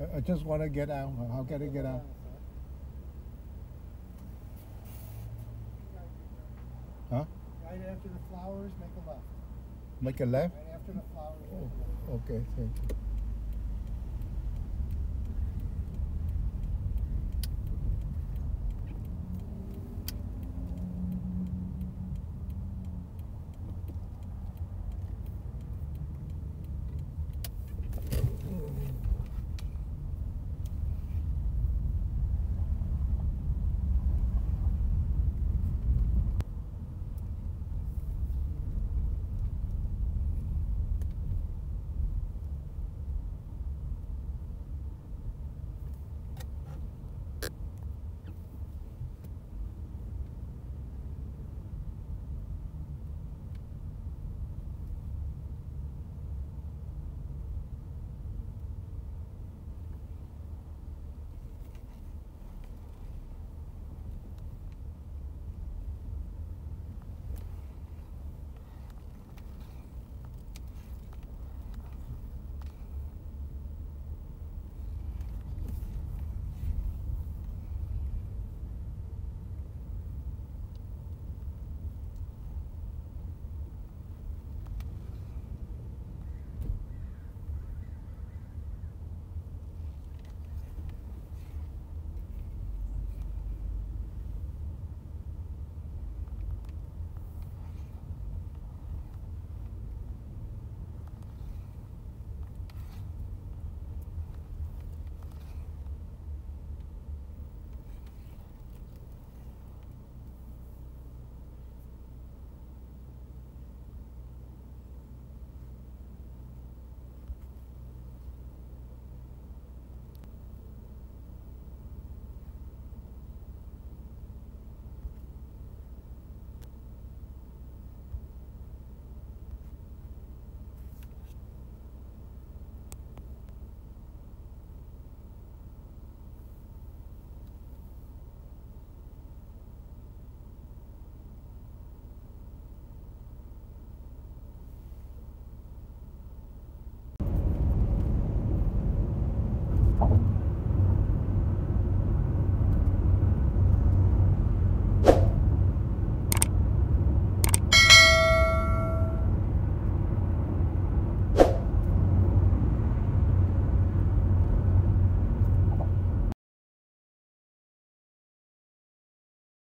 I- I just want to get out. How can I get out? Huh? Right after the flowers, make a left. Make a left? Right after the flowers. Oh, okay, thank you.